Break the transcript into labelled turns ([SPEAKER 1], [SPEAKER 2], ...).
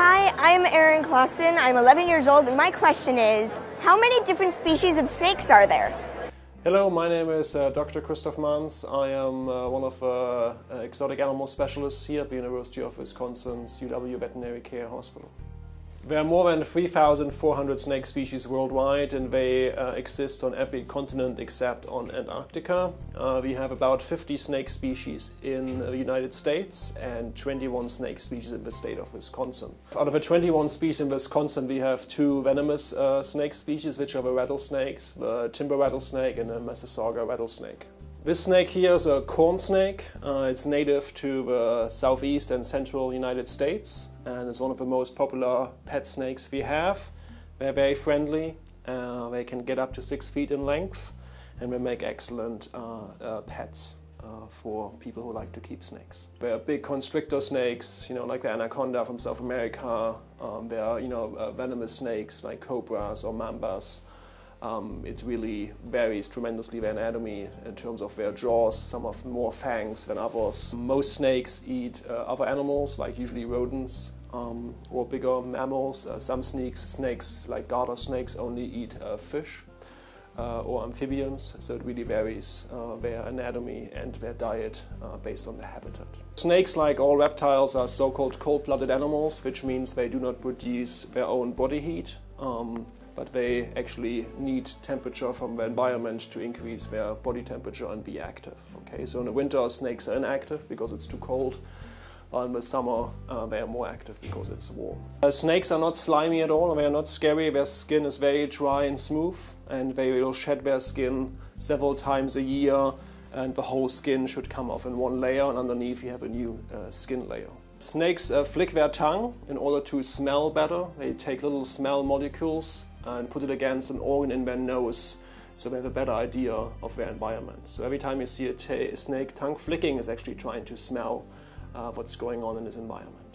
[SPEAKER 1] Hi, I'm Erin Clausen. I'm 11 years old, and my question is how many different species of snakes are there?
[SPEAKER 2] Hello, my name is uh, Dr. Christoph Mans. I am uh, one of uh, exotic animal specialists here at the University of Wisconsin's UW Veterinary Care Hospital. There are more than 3,400 snake species worldwide and they uh, exist on every continent except on Antarctica. Uh, we have about 50 snake species in the United States and 21 snake species in the state of Wisconsin. Out of the 21 species in Wisconsin, we have two venomous uh, snake species, which are the rattlesnakes, the timber rattlesnake and the Massasauga rattlesnake. This snake here is a corn snake. Uh, it's native to the southeast and central United States, and it's one of the most popular pet snakes we have. They're very friendly. Uh, they can get up to six feet in length, and they make excellent uh, uh pets. Uh, for people who like to keep snakes. There are big constrictor snakes, you know, like the anaconda from South America. Um, there are, you know, uh, venomous snakes like cobras or mambas. Um, it really varies tremendously their anatomy in terms of their jaws, some have more fangs than others. Most snakes eat uh, other animals, like usually rodents um, or bigger mammals. Uh, some snakes, snakes, like garter snakes, only eat uh, fish. Uh, or amphibians, so it really varies uh, their anatomy and their diet uh, based on the habitat. Snakes, like all reptiles, are so-called cold-blooded animals, which means they do not produce their own body heat. Um, but they actually need temperature from the environment to increase their body temperature and be active. Okay, so in the winter, snakes are inactive because it's too cold. While in the summer, uh, they are more active because it's warm. Uh, snakes are not slimy at all, they are not scary. Their skin is very dry and smooth, and they will shed their skin several times a year, and the whole skin should come off in one layer, and underneath you have a new uh, skin layer. Snakes uh, flick their tongue in order to smell better. They take little smell molecules and put it against an organ in their nose so they have a better idea of their environment. So every time you see a, snake tongue flicking is actually trying to smell uh, what's going on in his environment.